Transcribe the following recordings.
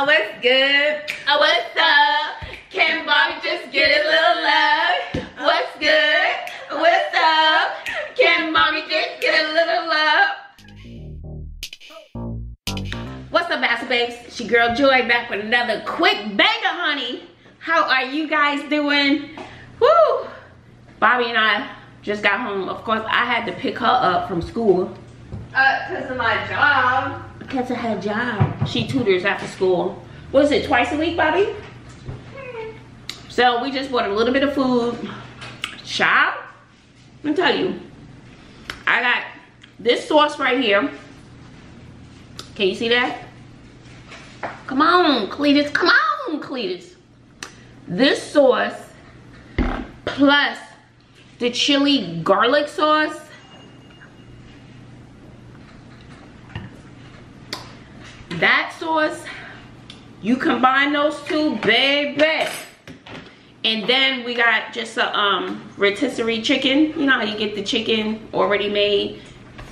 Oh, what's good? Oh, what's up? Can Bobbi just get a little love? What's good? What's up? Can Mommy just get a little love? What's up, Bazzle Babes? It's your girl Joy back with another quick banger, honey. How are you guys doing? Woo! Bobbi and I just got home. Of course, I had to pick her up from school. Uh, cause of my job. Because had a job. She tutors after school. What is it, twice a week, Bobbi? So we just bought a little bit of food. Child, let me tell you. I got this sauce right here. Can you see that? Come on, Cletus. Come on, Cletus. This sauce plus the chili garlic sauce that sauce you combine those two baby. And then we got just a um rotisserie chicken. You know how you get the chicken already made?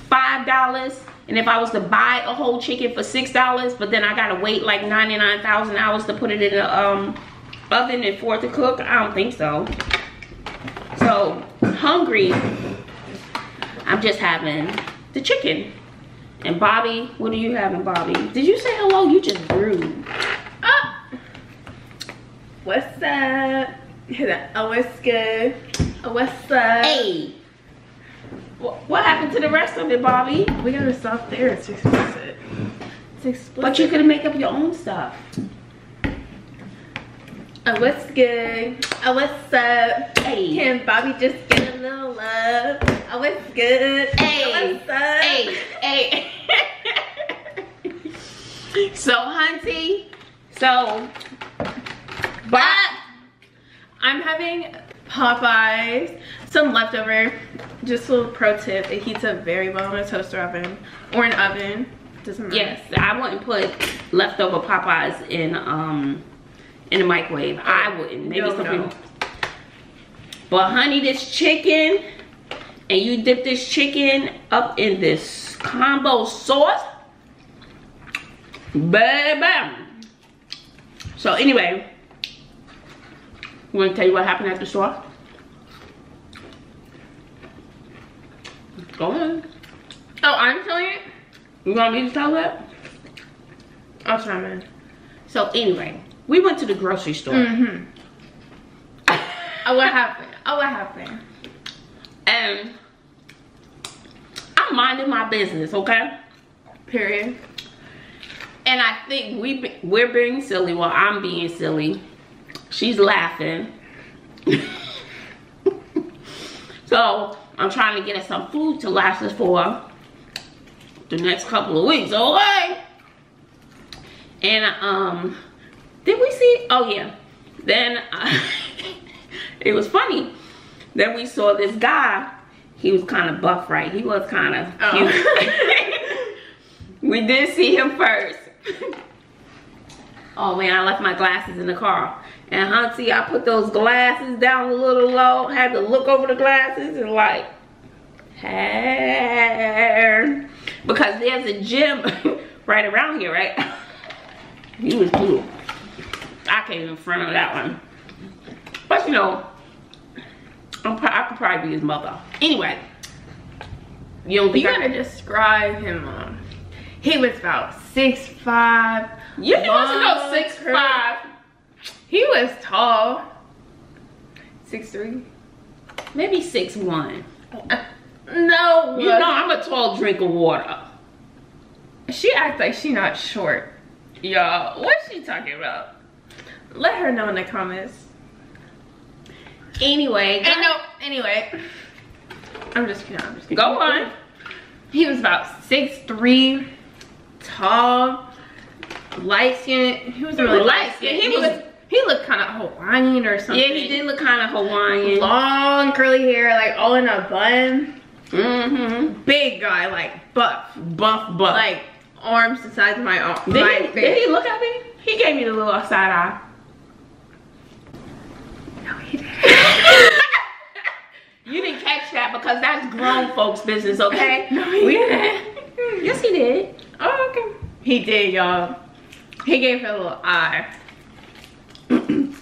Five dollars. And if i was to buy a whole chicken for six dollars but then i gotta wait like 99,000 hours to put it in the um oven and for it to cook i don't think so. So hungry. I'm just having the chicken and Bobbi, what are you having, Bobbi? Did you say hello? You just grew. Ah. What's up? Oh, what's good? Oh, what's up? Hey. What happened to the rest of it, Bobbi? We gotta stop there. It's explicit. It's explicit. But you could make up your own stuff. Oh, what's good? Oh, what's up? Hey. Can Bobbi just get a little love? Oh, what's good? Hey. Hey. Hey. so, Hunty. So, But I'm having Popeyes, some leftover. Just a little pro tip: it heats up very well in a toaster oven or an oven. Doesn't matter. yes, I wouldn't put leftover Popeyes in um in the microwave. I wouldn't. Maybe No, some no. people. But honey, this chicken, and you dip this chicken up in this combo sauce, baby. So anyway, you want to tell you what happened at the store? Go ahead. Oh, I'm telling it. You want me to tell that? I'll chime in. So anyway, we went to the grocery store. Mm-hmm. Oh, what happened? Oh, what happened? And I'm minding my business, okay? Period. And I think we we're being silly. Well, I'm being silly. She's laughing. so I'm trying to get us some food to last us for the next couple of weeks, okay? And um, did we see? Oh yeah. Then uh, it was funny. Then we saw this guy. He was kind of buff, right? He was kind of Oh. cute. we did see him first. oh man, I left my glasses in the car. And Hunty, I put those glasses down a little low. Had to look over the glasses and like, hey. Because there's a gym right around here, right? he was cool. I came in front of that one. But you know, I'm pro- I could probably be his mother. Anyway, you don't You think I gotta describe him. Um, he was about six five. You he wasn't no six five. He was tall. Six three. Maybe six one. No, You know I'm a tall drink of water. she acts like she not short. Y'all, what's she talking about? Let her know in the comments. Anyway, And no, anyway. I'm just kidding. I'm just kidding. go on. He was about six three, tall, light skin. He was really light skin. He, He was. He looked kind of Hawaiian or something. Yeah, he did look kind of Hawaiian. Long curly hair, like all in a bun. Mm-hmm. Big guy, like buff, Buff, buff. like arms the size of my arm. did, my he, did he look at me? He gave me the little side eye. No, he. You didn't catch that because that's grown folks' business, okay? No, he We- didn't. Yes, he did. Oh, okay. He did, y'all. He gave her a little eye.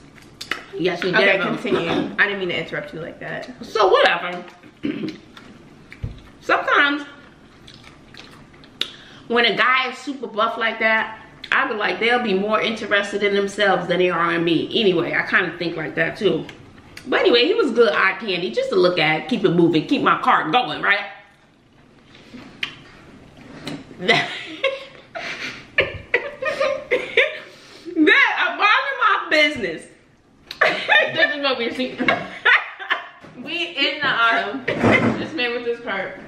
Yes, we did. Okay, continue. I didn't mean to interrupt you like that. So whatever. Sometimes when a guy is super buff like that, I be like they'll be more interested in themselves than they are in me. Anyway, I kind of think like that too. But anyway, he was good eye candy just to look at, keep it moving, keep my cart going, right? That, that I'm minding my business. this is what we're seeing. we in the autumn. This man with his cart.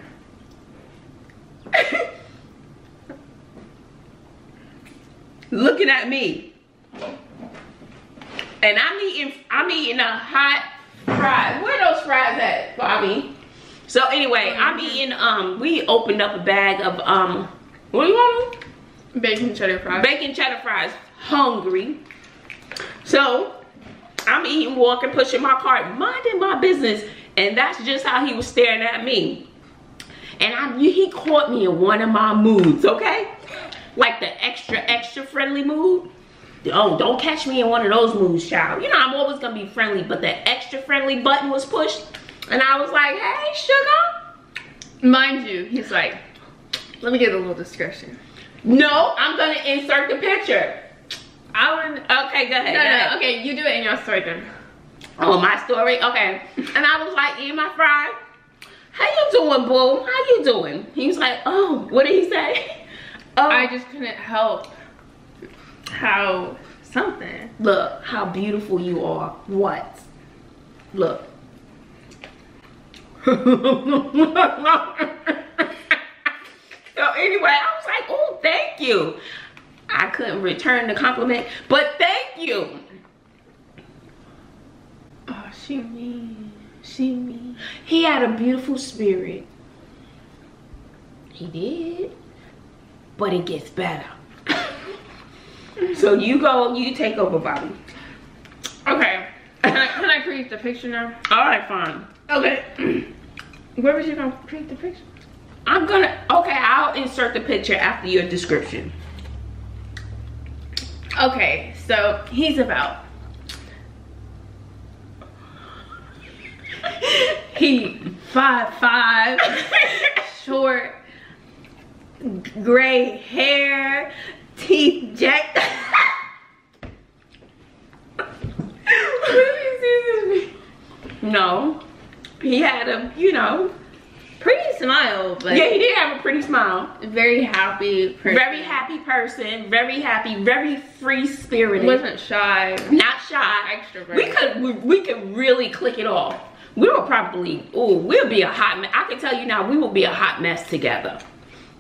looking at me. And I'm eating I'm eating a hot fry. Where those fries at, Bobbi? So anyway, I'm eating um we opened up a bag of um what do you want? Bacon cheddar fries. Bacon cheddar fries. Hungry. So I'm eating, walking, pushing my cart, minding my business. And that's just how he was staring at me. And I he caught me in one of my moods, okay? Like the extra, extra friendly mood. Oh, don't catch me in one of those moods, child. You know, I'm always gonna be friendly, but the extra friendly button was pushed. And I was like, hey, sugar. Mind you, he's like, let me get a little discretion. No, I'm gonna insert the picture. I would. Okay, go ahead. No, go ahead. no, okay, you do it in your story then. Oh, my story? Okay. And I was like, eating my fry. How you doing, boo? How you doing? He was like, oh, what did he say? Oh, I just couldn't help how something. look how beautiful you are. What? Look. so anyway, I was like, oh, thank you. I couldn't return the compliment, but thank you. Oh, she mean. She mean. He had a beautiful spirit. He did. But it gets better. So you go, you take over, Bobbi. Okay. Can I, can I create the picture now? All right, fine. Okay. Where was you gonna create the picture? I'm gonna, okay, I'll insert the picture after your description. Okay, so he's about. He five five, short, gray hair, teeth jacked. No. He had a, you know, Pretty smile, but yeah, he did have a pretty smile. very happy. Person. Very happy person, very happy, very free spirited. Wasn't shy. not shy. Extrovert. We could we, we could really click it off. We will probably oh we'll be a hot mess. I can tell you now we will be a hot mess together.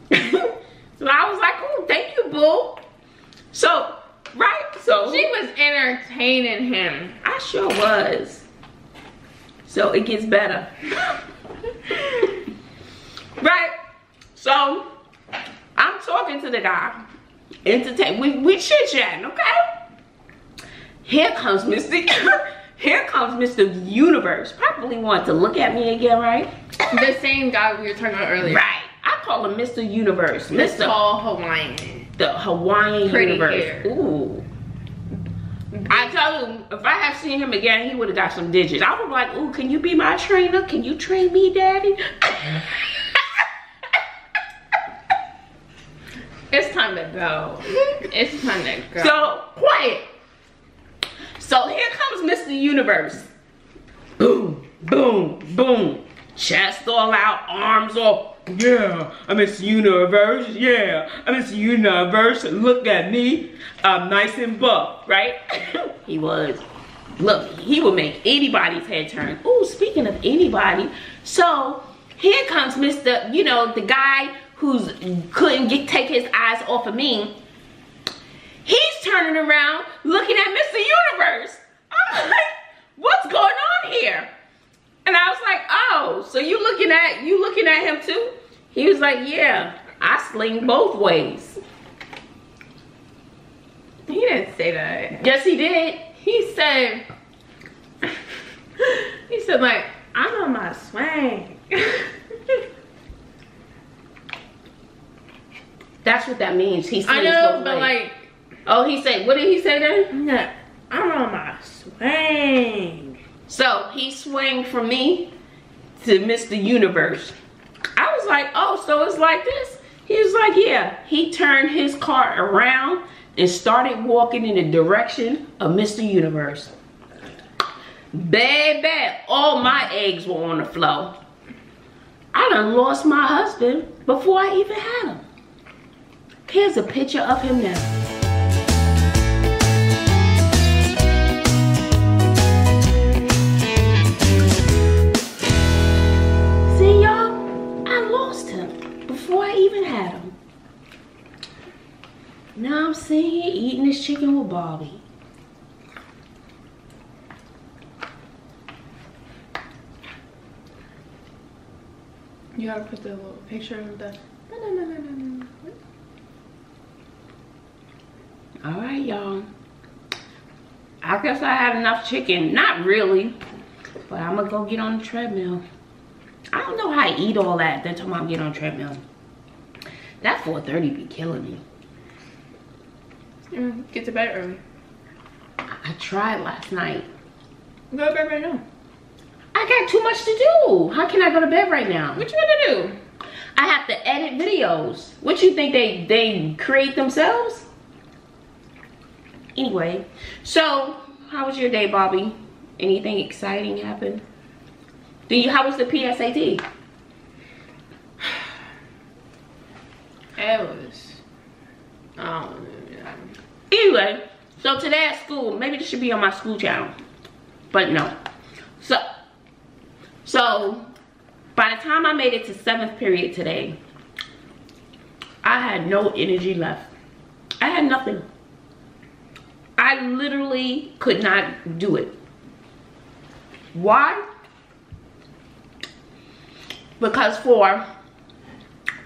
so I was like, oh thank you, boo. So right, so She was entertaining him. I sure was. So it gets better. right. So I'm talking to the guy. Entertain. We we chit chatting, okay? Here comes Mr. Here comes Mr. Universe. Probably want to look at me again, right? The same guy we were talking about earlier. Right. Call him Mr. Universe. Mr. tall Hawaiian. the Hawaiian Pretty universe. hair. Ooh. I tell you, if I have seen him again, he would have got some digits. I was like, ooh, can you be my trainer? Can you train me, daddy? It's time to go. It's time to go. so, quiet. So here comes Mr. Universe. Boom, boom, boom. Chest all out, arms all. Yeah, I'm Mr. Universe. Yeah, I'm Mr. Universe. Look at me. I'm nice and buff, right? he was. Look, he will make anybody's head turn. Ooh, speaking of anybody. So here comes Mr. You know, the guy who's couldn't get take his eyes off of me. He's turning around looking at Mr. Universe. I'm like, what's going on here? And I was like, oh, so you looking at you looking at him too? He was like, yeah, I sling both ways. he didn't say that. Yes, he did. He said, he said like, I'm on my swing. That's what that means. He I know, but ways. like, Oh, he said, what did he say then? No, I'm on my swing. So he swung from me to Mr. Universe. I was like, oh, so it's like this? He was like, yeah. He turned his car around and started walking in the direction of Mr. Universe. Baby, all my eggs were on the floor. I done lost my husband before I even had him. Here's a picture of him now. Had him. Now I'm sitting here eating this chicken with Bobbi. You gotta put the little picture of the. No, no, no, no, no, no. All right, y'all. I guess I had enough chicken. Not really. But I'm gonna go get on the treadmill. I don't know how I eat all that. Then talking about get on the treadmill. That 430 be killing me. Mm, Get to bed early. I tried last night. Go to bed right now. I got too much to do. How can I go to bed right now? What you gonna do? I have to edit videos. What you think they they create themselves? Anyway, so how was your day, Bobbi? Anything exciting happen? Do you? How was the PSAT? It was. I don't know. Anyway, so today at school, maybe this should be on my school channel, but no. So, so by the time I made it to seventh period today, I had no energy left. I had nothing. I literally could not do it. Why? Because for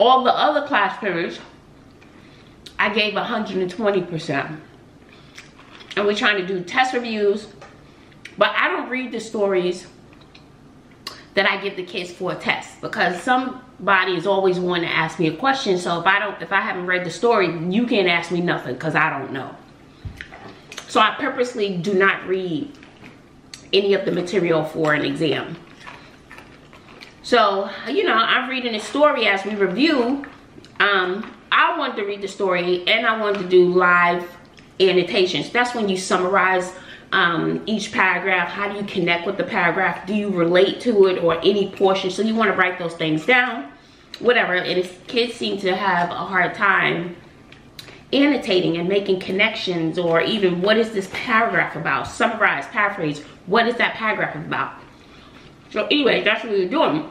all the other class periods, I gave 120%. And we're trying to do test reviews, but I don't read the stories that I give the kids for a test because somebody is always wanting to ask me a question. So if I don't, if I haven't read the story, you can't ask me nothing because I don't know. So I purposely do not read any of the material for an exam. So, you know, I'm reading the story as we review. Um, I wanted to read the story and I wanted to do live annotations. That's when you summarize um, each paragraph. How do you connect with the paragraph? Do you relate to it or any portion? So you want to write those things down, whatever. And if kids seem to have a hard time annotating and making connections or even what is this paragraph about? Summarize, paraphrase, what is that paragraph about? So anyway, that's what we were doing.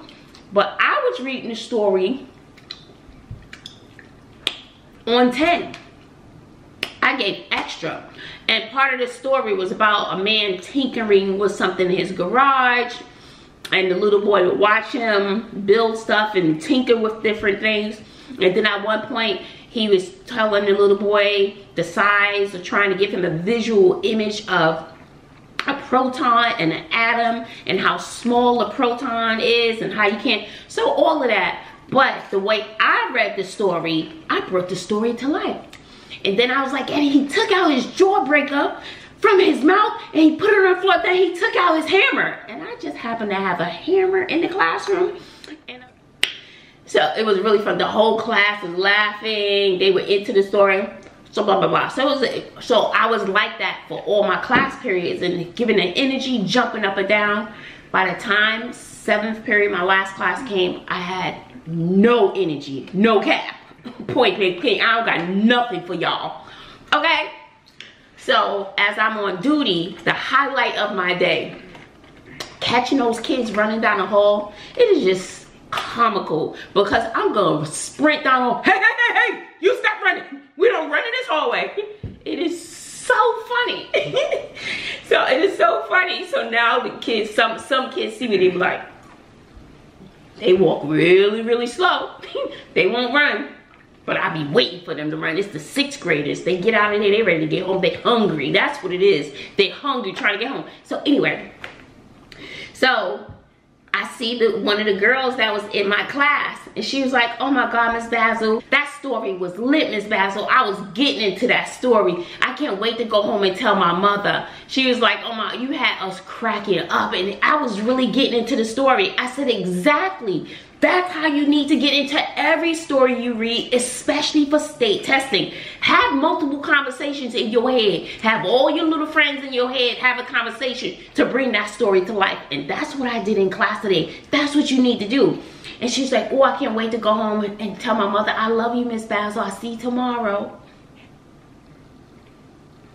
But I was reading the story on 10. I gave extra. And part of the story was about a man tinkering with something in his garage. And the little boy would watch him build stuff and tinker with different things. And then at one point, he was telling the little boy the size or trying to give him a visual image of a proton and an atom and how small a proton is and how you can't. So all of that. But the way I read the story, I brought the story to life. And then I was like, and he took out his jawbreaker from his mouth and he put it on the floor. Then he took out his hammer. And I just happened to have a hammer in the classroom. And uh, so it was really fun. The whole class was laughing. They were into the story. So blah, blah, blah. So, it was, so I was like that for all my class periods and giving the energy, jumping up and down. By the time seventh period, my last class came, I had no energy, no cap. Point blank. I don't got nothing for y'all. Okay? So as I'm on duty, the highlight of my day, catching those kids running down the hall, it is just comical because I'm gonna sprint down. Hey, hey, hey, hey, you stop running. We don't run in this hallway. It is so funny. so it is so funny. So now the kids, some some kids see me, they be like, they walk really, really slow. they won't run. But I be waiting for them to run. It's the sixth graders. They get out of there, they ready to get home. They hungry. That's what it is. They hungry trying to get home. So anyway, so I see the one of the girls that was in my class, and she was like, "Oh my God, Miss Bazzle, that story was lit, Miss Bazzle. I was getting into that story. I can't wait to go home and tell my mother." She was like, "Oh my, you had us cracking up, and I was really getting into the story." I said, "Exactly." That's how you need to get into every story you read, especially for state testing. Have multiple conversations in your head. Have all your little friends in your head have a conversation to bring that story to life. And that's what I did in class today. That's what you need to do. And she's like, oh, I can't wait to go home and, and tell my mother, I love you, Miss Bazzle. I'll see you tomorrow.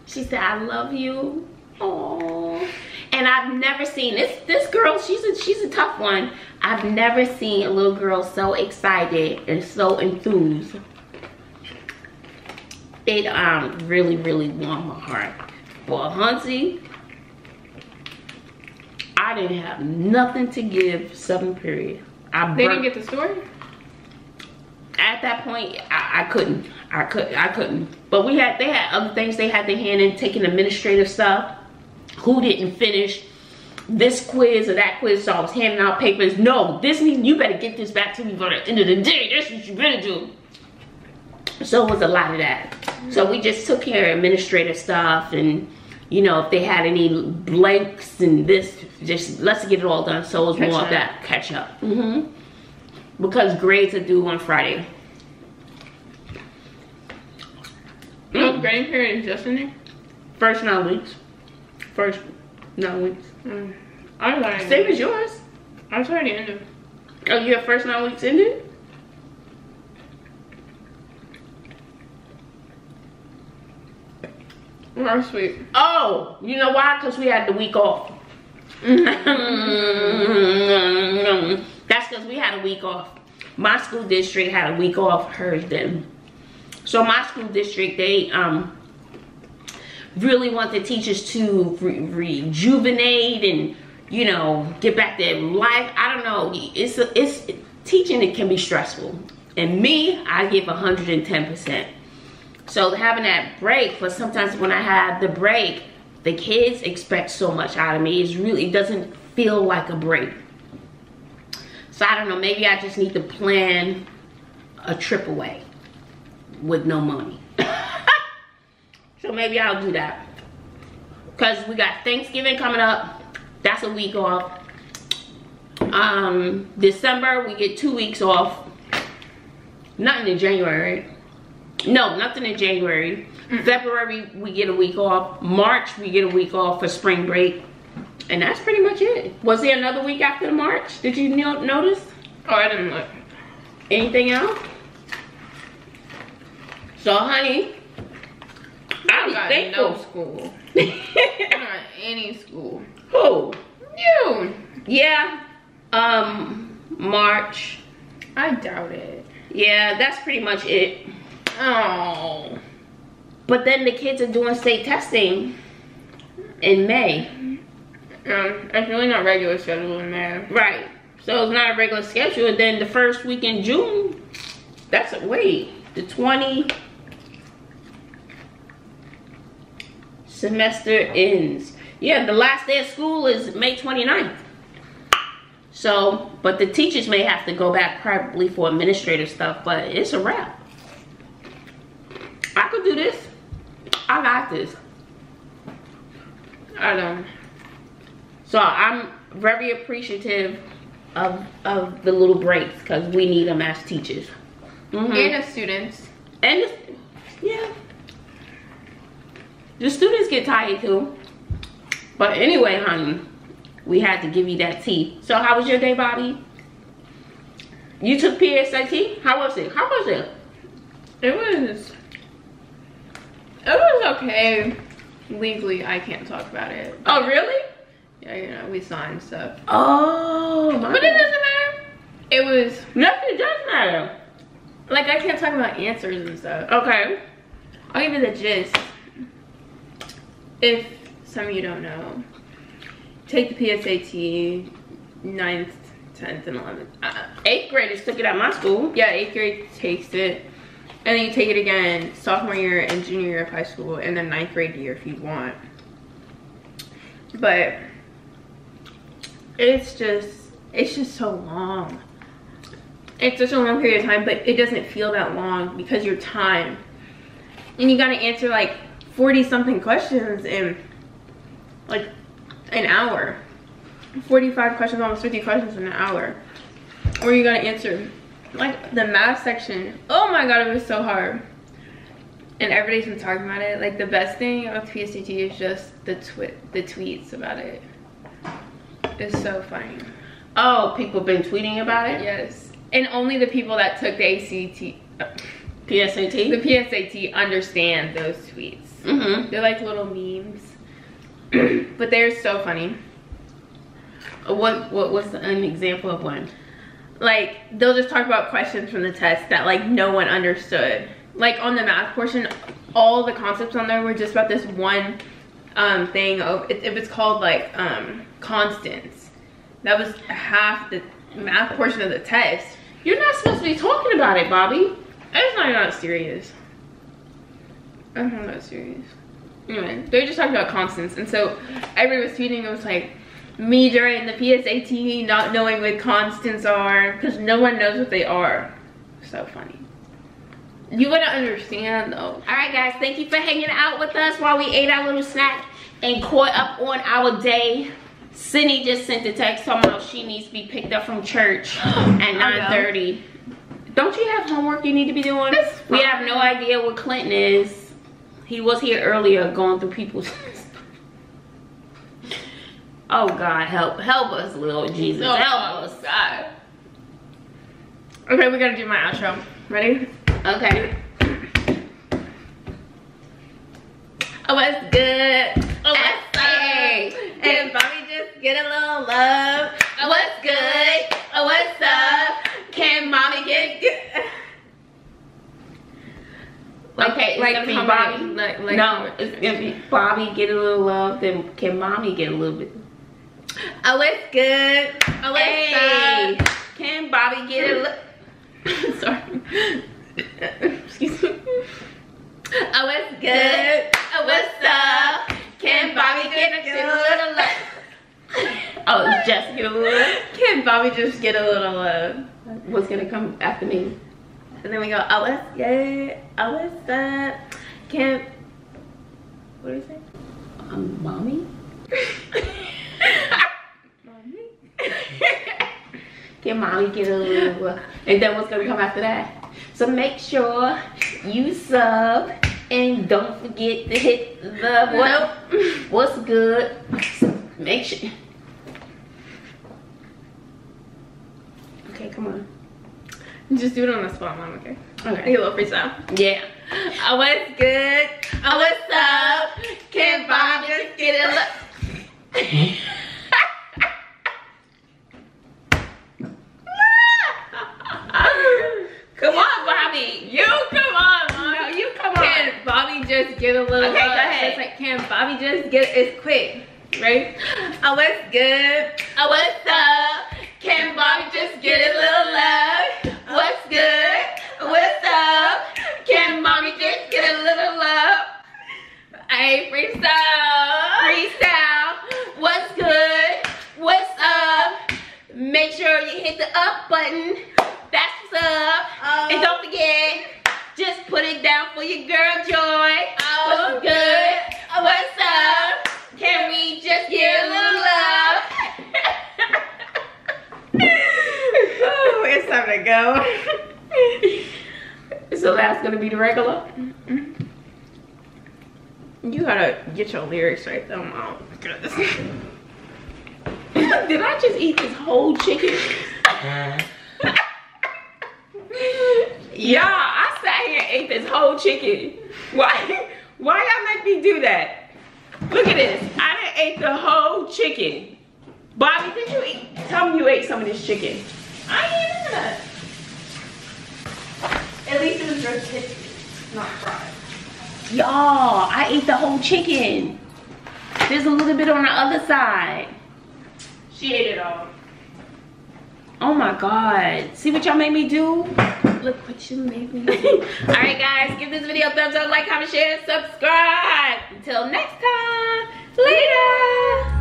She said, I love you. Oh. And I've never seen this this girl, she's a she's a tough one. I've never seen a little girl so excited and so enthused. It um really, really warmed my heart. But Hunty, I didn't have nothing to give seven period. I they didn't get the story? At that point, I, I couldn't. I could I couldn't. But we had they had other things they had to hand in, taking administrative stuff. Who didn't finish this quiz or that quiz, so I was handing out papers. No, this means you better get this back to me by the end of the day. That's what you better do. So it was a lot of that. So we just took care of administrative stuff and you know, if they had any blanks and this, just let's get it all done. So it was catch more up. of that catch up. Mm-hmm. Because grades are due on Friday. Oh, grading period is just in there? First nine weeks. First nine weeks. Mm. I was Same as yours. I was already ended. Oh, you have first nine weeks ended? Oh, sweet. Oh, you know why? Because we had the week off. That's because we had a week off. My school district had a week off, hers didn't. So my school district, they um really want the teachers to re rejuvenate and you know get back their life. I don't know. It's a, it's teaching. It can be stressful, and me, I give 110 percent. So having that break, but sometimes when I have the break, the kids expect so much out of me. It really doesn't feel like a break. So I don't know, maybe I just need to plan a trip away with no money. so maybe I'll do that. Cause we got Thanksgiving coming up. That's a week off. Um, December, we get two weeks off. Nothing in January, no, nothing in January. February, we get a week off. March, we get a week off for spring break. And that's pretty much it. Was there another week after the March? Did you notice? Oh, I didn't look. Anything else? So, honey, I'm got thankful. no school. not any school. Who? You. Yeah. Um, March. I doubt it. Yeah, that's pretty much it. Oh. But then the kids are doing state testing in May. Um, it's really not regular schedule in May. Right. So it's not a regular schedule. And then the first week in June, that's a wait. The 20 semester ends. Yeah, the last day of school is May 29th. So, but the teachers may have to go back probably for administrative stuff, but it's a wrap. I could do this. I got this. I don't. So I'm very appreciative of of the little breaks because we need them as teachers. Mm -hmm. And as students. And yeah. The students get tired too. But anyway, honey, we had to give you that tea. So how was your day, Bobbi? You took PSAT? How was it? How was it? It was it was okay. Legally, I can't talk about it. Oh, really? Yeah, you know, we signed stuff. Oh, But it doesn't matter. It was... Nothing does matter. Like, I can't talk about answers and stuff. Okay. I'll give you the gist. If some of you don't know, take the PSAT 9th, 10th, and 11th. Uh, 8th graders took it at my school. Yeah, 8th grade takes it and then you take it again sophomore year and junior year of high school and then ninth grade year if you want but it's just it's just so long. It's such a long period of time, but it doesn't feel that long because your time. And you gotta answer like 40 something questions in like an hour. 45 questions, almost 50 questions in an hour. Or you gotta answer like the math section. Oh my god, it was so hard. And everybody's been talking about it. Like the best thing about PSAT is just the twi the tweets about it. It's so funny. Oh, people been tweeting about it? Yes. And only the people that took the ACT, uh, PSAT? the PSAT understand those tweets. Mm-hmm. They're like little memes. but they're so funny. What what was an example of one? Like they'll just talk about questions from the test that like no one understood. Like on the math portion, all the concepts on there were just about this one um, thing of it, it was called like um, constants. That was half the math portion of the test. You're not supposed to be talking about it, Bobbi. It's not not serious. I'm not that serious. Anyway, they were just talking about constants, and so everybody was tweeting. It was like me during the PSAT not knowing what constants are because no one knows what they are. So funny. You wouldn't understand though. All right, guys. Thank you for hanging out with us while we ate our little snack and caught up on our day. Cindy just sent a text talking about she needs to be picked up from church at 9.30. Don't you have homework you need to be doing? We have no idea what Clinton is. He was here earlier going through people's... oh, God, help. Help us, little Jesus. Oh, help us. God. Okay, we gotta do my outro. Ready? Okay. Oh, what's good? Oh, what's Hey. And Bobbi just get a little love. Oh, what's good? Oh, what's up? Can mommy get good? Okay, it's like be Bobbi. like- like no, it's gonna be Bobbi get a little love. Then can Mommy get a little bit? Oh, what's good? Oh, Hey, can Bobbi get a little? Sorry. Excuse me. Oh, what's good? Oh, what's up? Can Bobbi get a little love? Oh, just get a little. Can Bobbi just get a little love? What's gonna come after me? And then we go, what's good? Oh, what's up? What do you say? Um, mommy. Can mommy get a little? And then what's gonna come after that? So make sure you sub and don't forget to hit the what? What's good? Make sure. Okay, come on. Just do it on the spot, mom, okay? Okay. A little freestyle. Yeah. Oh, what's good? Oh, what's up? Can Bobbi just get a look? Come on, Bobbi. You come on, mom. No, you come on. Can Bobbi just get a little Okay, go uh, ahead. It's like, can Bobbi just get, it's quick. Ready? Oh, what's good? Oh, what's up? Can Bobbi just get a little love? What's good? What's up? Can mommy just get a little love? Hey, freestyle. Freestyle. What's good? What's up? Make sure you hit the up button. That's what's up. Oh. And don't forget, just put it down for your girl Joy. Oh, what's good? What's up? Can we just get a little love? oh, it's time to go. so that's gonna be the regular. Get your lyrics right though. Oh, goodness. Did I just eat this whole chicken? Yeah, I sat here and ate this whole chicken. Why? Why y'all make me do that? Look at this. I done ate the whole chicken. Bobbi, did you eat? Tell me you ate some of this chicken. I ain't that. At least it was roasted, not fried. Y'all, I ate the whole chicken. There's a little bit on the other side. She ate it all. Oh my God. See what y'all made me do? Look what you made me do. all right, guys. Give this video a thumbs up, like, comment, share, subscribe. Until next time. Later.